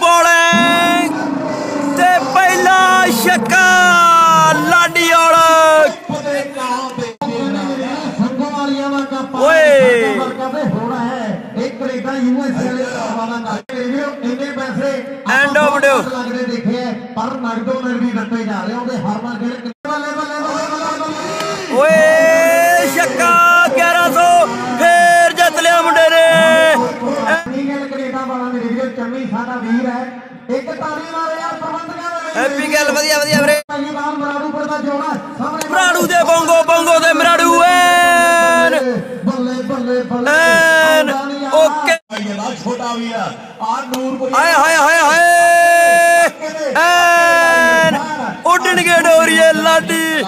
Bowling ਤੇ ਪਹਿਲਾ ਛੱਕਾ ਲਾਡੀ ਵਾਲਾ ਓਏ। ਕਰਦੇ ਹੋਣਾ ਹੈ ਦੇਖੇ ਪਰ ਨਗਦੋ ਨਗਦੀ ਦਿੱਤੇ ਜਾ ਰਹੇ ਉਹਦੇ ਹਰ ਵਾਰ ਜਿਹੜੇ ਓਏ। ਵੀਰ ਹੈ। ਇੱਕ ਤਾਲੀ ਮਾਰੇ ਯਾਰ ਪ੍ਰਬੰਧਕਾਂ ਦੇ। ਹੈਪੀ ਗੱਲ ਵਧੀਆ ਵਧੀਆ ਵੀਰੇ। ਪਹਿਲੀ ਬਾਲ ਮਰਾੜੂਪੁਰ ਦਾ ਜੋੜਾ ਸਾਹਮਣੇ ਮਰਾੜੂ ਦੇ ਬੋਂਗੋ ਬੋਂਗੋ ਦੇ ਮਰਾੜੂ ਐਨ। ਬੱਲੇ ਬੱਲੇ ਬੱਲੇ। ਐਨ। ਓਕੇ। ਇਹਦਾ ਛੋਟਾ ਵੀ ਆ। ਆ ਨੂਰਪੁਰੀ ਹਾਏ ਹਾਏ ਹਾਏ ਹਾਏ। ਐਨ। ਉੱਡਣਗੇ ਡੋਰੀਏ ਲਾਡੀ।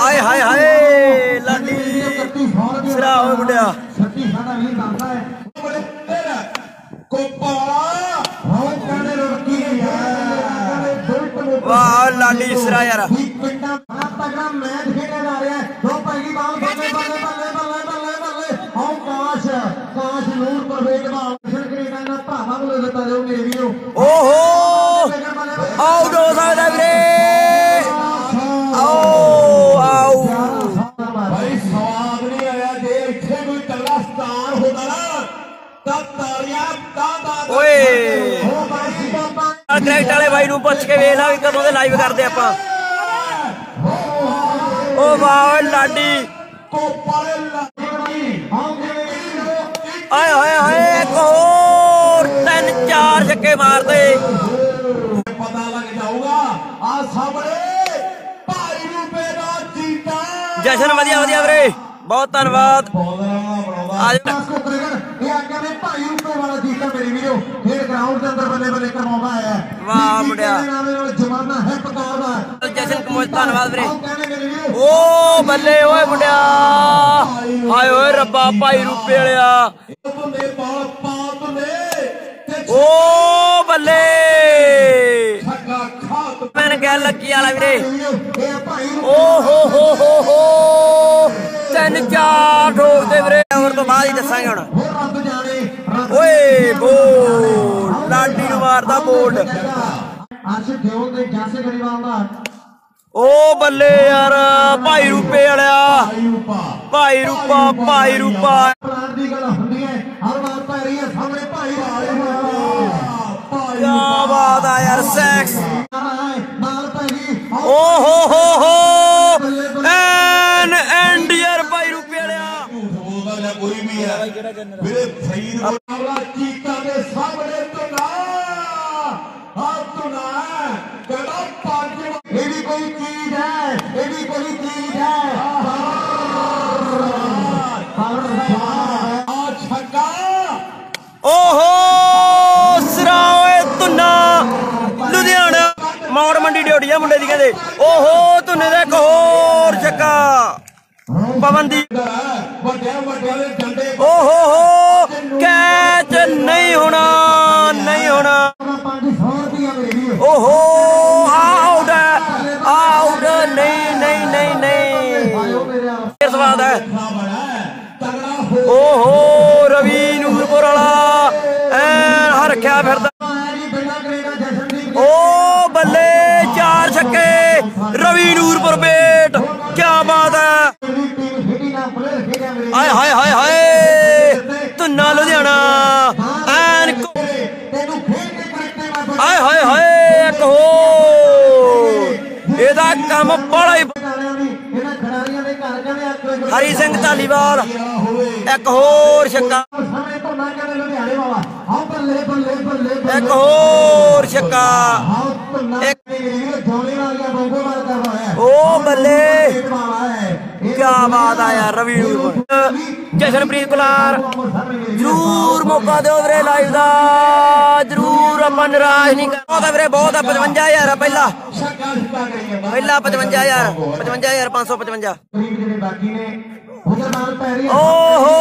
ਹਾਏ ਹਾਏ ਹਾਏ। ਵਾਹ ਲਾਡੀ ਸਿਰਾ ਯਾਰ। ਪਿੰਡਾਂ ਬੜਾ ਤਗੜਾ ਮੈਚ ਖੇਡਿਆ ਜਾ ਰਿਹਾ ਹੈ। ਦੋ ਪਹਿਲੀ ਬਾਲ ਬੱਲੇ ਬੱਲੇ ਬੱਲੇ ਬੱਲੇ ਬੱਲੇ ਬੱਲੇ ਆਓ ਕਾਸ਼ ਕਾਸ਼ ਨੂਰ ਪ੍ਰਵੇਟ ਬਾਲ ਕੈਨੇਡਾ ਦਾ ਭਾਵਾ ਨੂੰ ਦਿੱਤਾ ਦਿਓ ਮੇਰੇ ਵੀਰੋ ਓਹੋ ਕ੍ਰਿਕਟ ਵਾਲੇ ਬਾਈ ਨੂੰ ਪੁੱਛ ਕੇ ਵੇਖ ਲਾ ਵੀ ਕਦੋਂ ਦੇ ਲਾਈਵ ਕਰਦੇ ਆਪਾਂ। ਓ ਵਾਹ ਲਾਡੀ। ਆਏ ਹਾਏ ਹਾਏ ਇੱਕ ਹੋਰ ਤਿੰਨ ਚਾਰ ਛੱਕੇ ਮਾਰਦੇ। ਪਤਾ ਲੱਗ ਜਾਊਗਾ ਆ ਸਾਹਮਣੇ ਭਾਈ ਰੂਪੇ ਦਾ ਜੀਤਾ ਜਸ਼ਨ ਵਧੀਆ ਵਧੀਆ ਵੀਰੇ। ਬਹੁਤ ਧੰਨਵਾਦ। ਆ ਜਾ। ਕੋ ਕ੍ਰਿਕਟ ਇਹ ਆਗਿਆ ਦੇ ਭਾਈ ਰੂਪੇ ਵਾਲਾ ਜੀਤਾ ਮੇਰੇ ਵੀਰੋ। ਖੇਡ ਗਰਾਊਂਡ ਦੇ ਅੰਦਰ ਬੱਲੇ ਬੱਲੇ ਕਰਵਾਉਂਦਾ ਹੈ। ਵਾਹ ਮੁੰਡਿਆ। ਨਾਲੇ ਜਮਾਨਾ ਹੈ ਪਕਾਰ ਦਾ ਜਸ਼ਨ ਕਮੋਜ ਧੰਨਵਾਦ ਵੀਰੇ। ਓ ਬੱਲੇ ਓਏ ਮੁੰਡਿਆ। ਹਾਏ ਓਏ ਰੱਬਾ ਭਾਈ ਰੂਪੇ ਵਾਲਿਆ। ਓ ਬੱਲੇ। ਮੈਨ ਕਹਿ ਲੱਕੀ ਵਾਲਾ ਵੀਰੇ। ਓ ਹੋ ਹੋ ਹੋ ਹੋ। ਤਿੰਨ ਚਾਰ। ਬਾਅਦ ਹੀ ਦੱਸਾਂਗੇ ਹੁਣ। ਓਏ ਬੋਲ। ਲਾਡੀ ਨੂੰ ਮਾਰਦਾ ਬੋਲਡ ਅੱਜ ਦਿਓ ਦੇ ਜੱਸ ਗਰੀਵਾਲ ਦਾ। ਓ ਬੱਲੇ ਯਾਰ ਭਾਈ ਰੂਪੇ ਵਾਲਿਆ। ਭਾਈ ਰੂਪਾ। ਭਾਈ ਰੂਪਾ ਭਾਈ ਰੂਪਾ ਪਲਾਨ ਦੀ ਗੱਲ ਹੁੰਦੀ ਹੈ ਹਰ ਵਾਰ ਪੈ ਰਹੀ ਹੈ ਸਾਹਮਣੇ ਭਾਈ ਕੀ ਬਾਤ ਆ ਯਾਰ ਸੈਕਸ ਜਾਂ ਕੋਈ ਵੀ ਹੈ। ਵੀਰੇ ਫਰੀਦ ਵਾਲਾ ਚੀਤਾ ਦੇ ਸਾਹਮਣੇ ਤੁਨਾ ਹਾਂ। ਤੁਨਾ ਕਦਾ ਪੰਜ ਇਹ ਵੀ ਕੋਈ ਚੀਜ਼ ਹੈ। ਇਹ ਵੀ ਕੋਈ ਚੀਜ਼ ਹੈ। ਆ ਛੱਗਾ ਓਹੋ ਸਰਾ ਓਏ ਤੁੰਨਾ ਲੁਧਿਆਣਾ ਮੌੜ ਮੰਡੀ ਡਿਊਟੀ ਆ ਮੁੰਡੇ ਦੀ ਕਹਿੰਦੇ। ਓਹੋ ਤੁੰਨੇ ਦਾ ਇੱਕ ਹੋਰ ਚੱਕਾ। ਪਵਨ ਦੀ ਵੱਡਿਆਂ ਵੱਡਿਆਂ ਦੇ ਡੰਡੇ ਓਹੋ ਹੋ, ਕੈਚ ਨਹੀਂ ਹੋਣਾ ਨਹੀਂ ਹੋਣਾ। 500 ਰੁਪਿਆ ਮੇਰੇ ਵੀਰ ਓਹੋ ਆਊਟ ਆਊਟ ਨਹੀਂ ਨਹੀਂ ਨਹੀਂ ਨਹੀਂ। ਫੇਰ ਸਵਾਦ ਹੈ ਓ ਹੋ। ਓਹੋ, ਰਵੀ ਨੂਰਪੁਰ ਵਾਲਾ, ਐਨ ਹਰ ਰੱਖਿਆ ਫਿਰਦਾ। ਕੰਮ ਬੜਾ ਹੀ ਹਰੀ ਸਿੰਘ ਧਾਲੀਵਾਲ। ਇੱਕ ਹੋਰ ਛੱਕਾ। ਇੱਕ ਹੋਰ ਛੱਕਾ। ਇੱਕ- ਬੱਲੇ ਖੇਡ ਵਾਲਾ ਹੈ ਕੀ ਬਾਤ ਆ ਯਾਰ ਰਵੀ ਨੂਰਪੁਰ ਜਸ਼ਨਪ੍ਰੀਤ ਕੁਲਾਰ ਜਰੂਰ ਮੌਕਾ ਦਿਓ ਵੀਰੇ ਲਾਈਵ ਦਾ ਜਰੂਰ ਆਪਾਂ ਨਿਰਾਸ਼ ਨਹੀਂ ਕਰਨਾ ਬਹੁਤ ਆ ਵੀਰੇ ਬਹੁਤ ਆ 55000 ਆ ਪਹਿਲਾ ਸ਼ੱਕਾ ਸ਼ੱਕਾ ਕਰੀਏ ਬਾਹਰ। ਪਹਿਲਾ 55000 55555 ਗਰੀਬ ਜਿਹੜੇ ਬਾਕੀ ਨੇ ਉਹਦੇ ਨਾਲ ਪੈ ਰਹੀ ਹੈ ਓਹੋ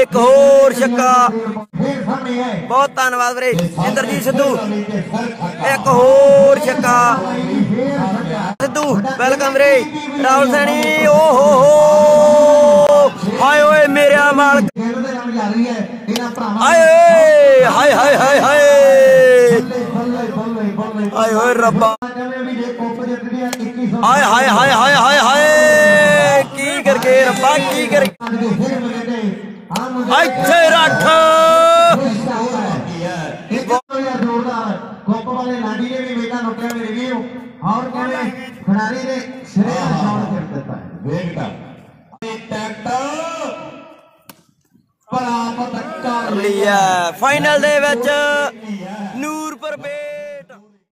ਇੱਕ ਹੋਰ ਛੱਕਾ ਫੇਰ ਸਾਹਮਣੇ ਹੈ ਬਹੁਤ ਧੰਨਵਾਦ ਵੀਰੇ ਇੰਦਰਜੀਤ ਸਿੱਧੂ ਇੱਕ ਇੱਕ ਹੋਰ ਛੱਕਾ ਫੇਰ ਛੱਡਿਆ ਸਿੱਧੂ ਵੈਲਕਮ ਰੇ। ਰਾਹੁਲ ਸੈਣੀ ਓ ਹੋ। ਹੋ ਹਾਏ ਓਏ ਮੇਰਾ ਮਾਲਕ। ਖੇਡਦੇ ਨਾਲ ਹਾਏ ਹਾਏ ਹਾਏ। ਹਾਏ ਆਏ ਓਏ ਰੱਬਾ। ਕਹਿੰਦੇ ਵੀ ਜੇ ਕੋਪ ਜਿੱਤਦੀ ਹੈ 2100 ਹਾਏ ਹਾਏ ਹਾਏ ਹਾਏ ਹਾਏ ਹਾਏ। ਕੀ ਕਰਕੇ ਰੱਬਾ, ਕੀ ਕਰ ਇੱਥੇ ਰੱਖ। ਇੱਕ ਯਾਰ ਜ਼ੋਰਦਾਰ। ਕੋਪ ਵਾਲੇ ਲਾਡੀ ਨੇ ਵੀ ਵੇਖਾ ਨੋਟਿਆ ਮੇਰੇ ਵੀਰੋ ਔਰ ਕਹਿੰਦੇ ਖਿਡਾਰੀ ਨੇ ਸਿਰੇ ਦਾ ਸ਼ਾਟ ਕਰ ਦਿੱਤਾ। ਹੈ ਵੇਖਦਾ। ਇਹ ਟੈਕਟ? ਪ੍ਰਾਪਤ ਕਰ ਲਈ ਹੈ ਫਾਈਨਲ ਦੇ ਵਿੱਚ।